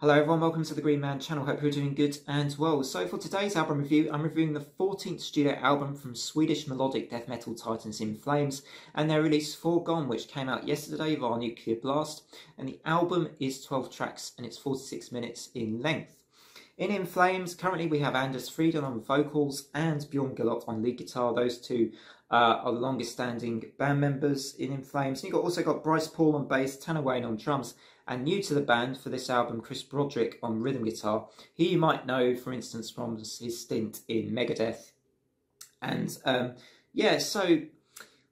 Hello everyone, welcome to the Green Man channel, hope you're doing good and well. So for today's album review, I'm reviewing the 14th studio album from Swedish melodic death metal titans In Flames and their release Foregone which came out yesterday via Nuclear Blast and the album is 12 tracks and it's 46 minutes in length. In In Flames, currently we have Anders Fridén on vocals and Bjorn Gelotte on lead guitar. Those two uh, are the longest standing band members in In Flames. And you've also got Bryce Paul on bass, Tanner Wayne on drums, and new to the band for this album, Chris Broderick on rhythm guitar. He you might know, for instance, from his stint in Megadeth. And um, yeah, so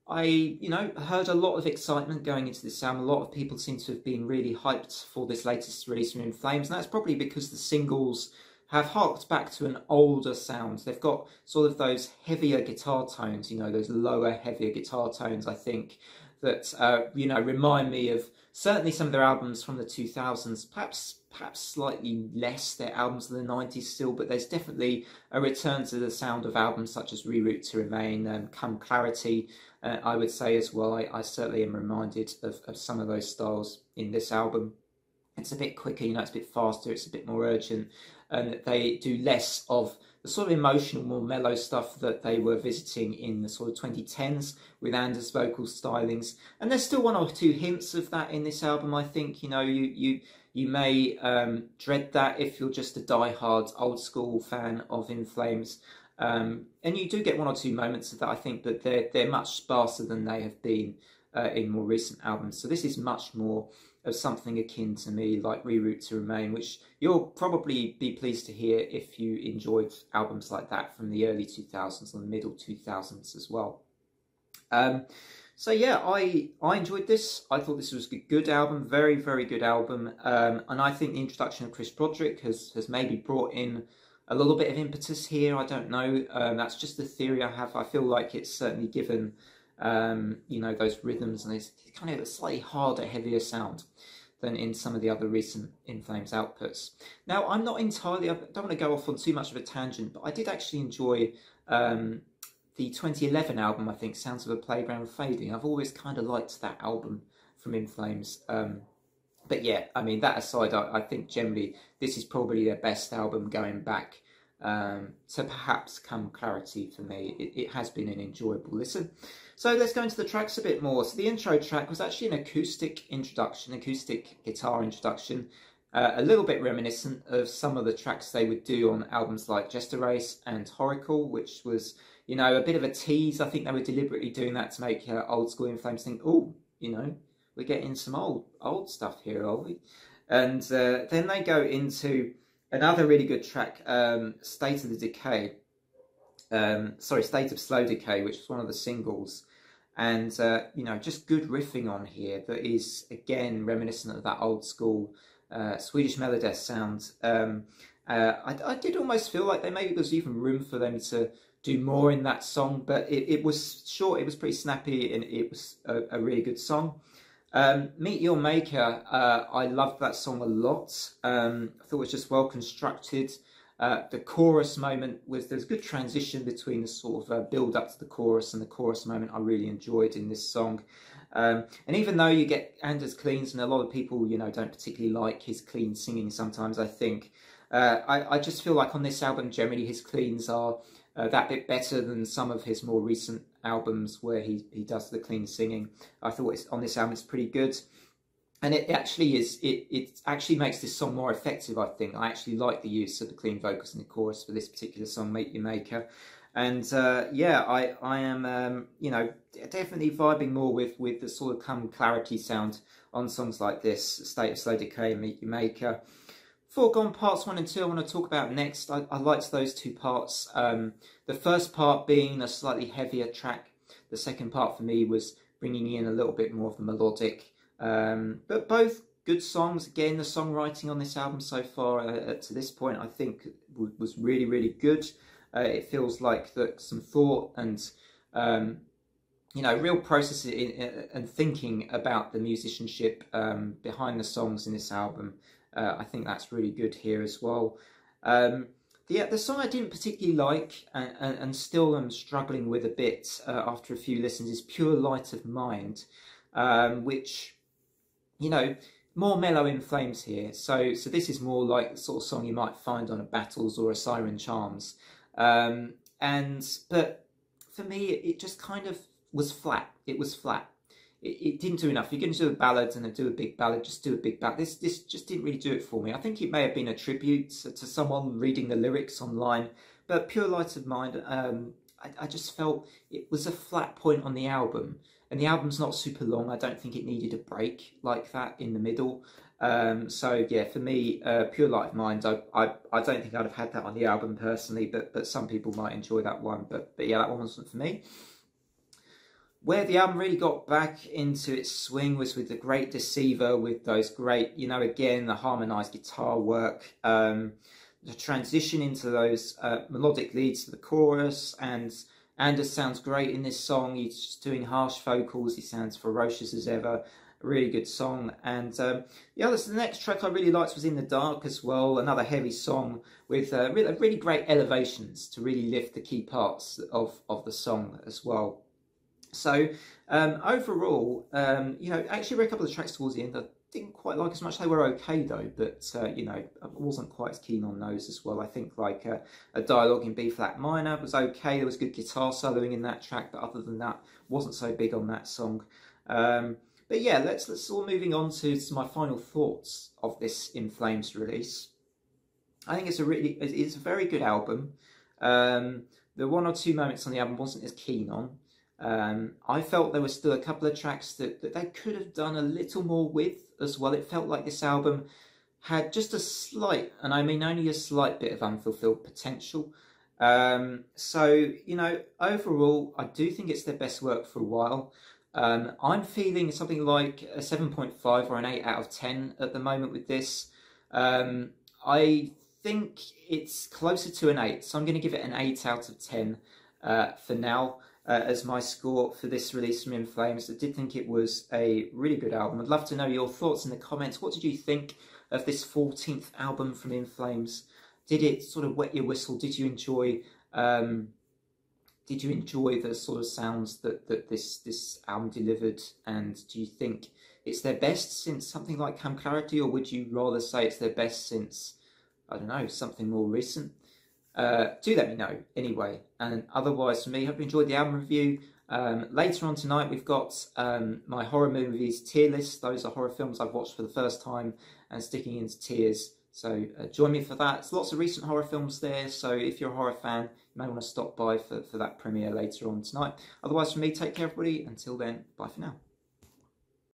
I, you know, heard a lot of excitement going into this album. A lot of people seem to have been really hyped for this latest release from In Flames, and that's probably because the singles have harked back to an older sound. They've got sort of those heavier guitar tones, you know, those lower, heavier guitar tones, I think, that, uh, you know, remind me of certainly some of their albums from the 2000s, perhaps perhaps slightly less their albums of the 90s still, but there's definitely a return to the sound of albums such as Reroute to Remain and Come Clarity, uh, I would say as well. I, I certainly am reminded of, of some of those styles in this album. It's a bit quicker, you know, it's a bit faster, it's a bit more urgent, and they do less of the sort of emotional, more mellow stuff that they were visiting in the sort of 2010s with Anders' vocal stylings. And there's still one or two hints of that in this album. I think you know you you you may um, dread that if you're just a die-hard old school fan of In Flames. Um, and you do get one or two moments of that, I think, but they're they're much sparser than they have been uh, in more recent albums. So this is much more of something akin to me like Reroute to Remain, which you'll probably be pleased to hear if you enjoyed albums like that from the early 2000s and the middle 2000s as well. Um, so yeah, I I enjoyed this. I thought this was a good album, very very good album, um, and I think the introduction of Chris Broderick has has maybe brought in a little bit of impetus here. I don't know. Um, that's just the theory I have. I feel like it's certainly given um, you know, those rhythms and this kind of a slightly harder, heavier sound than in some of the other recent In Flames outputs. Now, I'm not entirely, I don't want to go off on too much of a tangent, but I did actually enjoy um, the 2011 album, I think, Sounds of a Playground Fading. I've always kind of liked that album from In Flames. Um, but yeah, I mean, that aside, I, I, think generally this is probably their best album going back um, to perhaps Come Clarity for me. It, it has been an enjoyable listen. So let's go into the tracks a bit more. So the intro track was actually an acoustic introduction, acoustic guitar introduction, uh, a little bit reminiscent of some of the tracks they would do on albums like Jester Race and Whoracle, which was, you know, a bit of a tease. I think they were deliberately doing that to make uh, old school In Flames think, oh, you know, we're getting some old old stuff here, are we? And uh, then they go into another really good track, um, State of the Decay. Um, sorry, State of Slow Decay, which was one of the singles and uh, you know just good riffing on here that is again reminiscent of that old school uh, Swedish Melodeath sound. Um, uh, I, I, did almost feel like there maybe was even room for them to do more in that song, but it, it was short, it was pretty snappy, and it was a, a really good song. Um, Meet Your Maker, uh, I loved that song a lot. Um, I thought it was just well constructed. Uh, the chorus moment was there's a good transition between the sort of uh, build up to the chorus and the chorus moment I really enjoyed in this song. Um, and even though you get Anders cleans and a lot of people you know don't particularly like his clean singing sometimes I think uh, I, I, just feel like on this album generally his cleans are uh, that bit better than some of his more recent albums where he, he does the clean singing. I thought it's on this album it's pretty good. And it actually is it, it actually makes this song more effective i think. I actually like the use of the clean vocals in the chorus for this particular song Meet Your Maker. And uh, yeah i i am um, you know definitely vibing more with with the sort of come clarity sound on songs like this state of slow decay Meet Your Maker foregone parts one and two i want to talk about next i, I liked those two parts um, the first part being a slightly heavier track the second part for me was bringing in a little bit more of the melodic um, but both good songs. Again, the songwriting on this album so far uh, to this point, I think, was really, really good. Uh, it feels like that some thought and um, you know real process and thinking about the musicianship um, behind the songs in this album. Uh, I think that's really good here as well. Um, the, the song I didn't particularly like and, and, and still am struggling with a bit uh, after a few listens is Pure Light of Mind, um, which you know, more mellow in flames here. So so this is more like the sort of song you might find on a Battles or a Siren Charms. Um, and but for me, it just kind of was flat. It was flat. It, it didn't do enough. You're going to do a ballad and then do a big ballad, just do a big ballad. This this just didn't really do it for me. I think it may have been a tribute to, to someone reading the lyrics online, but Pure Light of Mind, um, I, I just felt it was a flat point on the album. And the album's not super long. I don't think it needed a break like that in the middle. Um, so yeah, for me, uh, Pure Light of Mind, I, I, I don't think I'd have had that on the album personally, but but some people might enjoy that one. But but yeah, that one wasn't for me. Where the album really got back into its swing was with the Great Deceiver, with those great, you know, again the harmonized guitar work, um, the transition into those uh, melodic leads to the chorus, and Anders sounds great in this song. He's just doing harsh vocals. He sounds ferocious as ever. Really good song. And um, the other, the next track I really liked was In the Dark as well. Another heavy song with uh, really, really great elevations to really lift the key parts of, of the song as well. So um, overall, um, you know, actually read a couple of tracks towards the end I didn't quite like as much. They were okay though, but uh, you know, I wasn't quite as keen on those as well. I think like uh, a dialogue in B flat minor was okay. There was good guitar soloing in that track, but other than that, wasn't so big on that song. Um, but yeah, let's let's all moving on to, to my final thoughts of this In Flames release. I think it's a really it's a very good album. Um, the one or two moments on the album wasn't as keen on. Um, I felt there were still a couple of tracks that, that they could have done a little more with as well. It felt like this album had just a slight, and I mean only a slight bit of unfulfilled potential. Um, so, you know, overall, I do think it's their best work for a while. Um, I'm feeling something like a 7.5 or an 8 out of 10 at the moment with this. Um, I think it's closer to an 8, so I'm going to give it an 8 out of 10 uh, for now uh, as my score for this release from In Flames. I did think it was a really good album. I'd love to know your thoughts in the comments. What did you think of this 14th album from In Flames? Did it sort of wet your whistle? Did you enjoy um, did you enjoy the sort of sounds that, that this this album delivered? And do you think it's their best since something like Come Clarity, or would you rather say it's their best since I don't know something more recent? Uh, do let me know anyway. And otherwise, for me, hope you enjoyed the album review. Um, later on tonight, we've got um, my horror movies tier list. Those are horror films I've watched for the first time and sticking into tiers. So uh, join me for that. There's lots of recent horror films there. So if you're a horror fan, you may want to stop by for, for that premiere later on tonight. Otherwise, for me, take care, everybody. Until then, bye for now.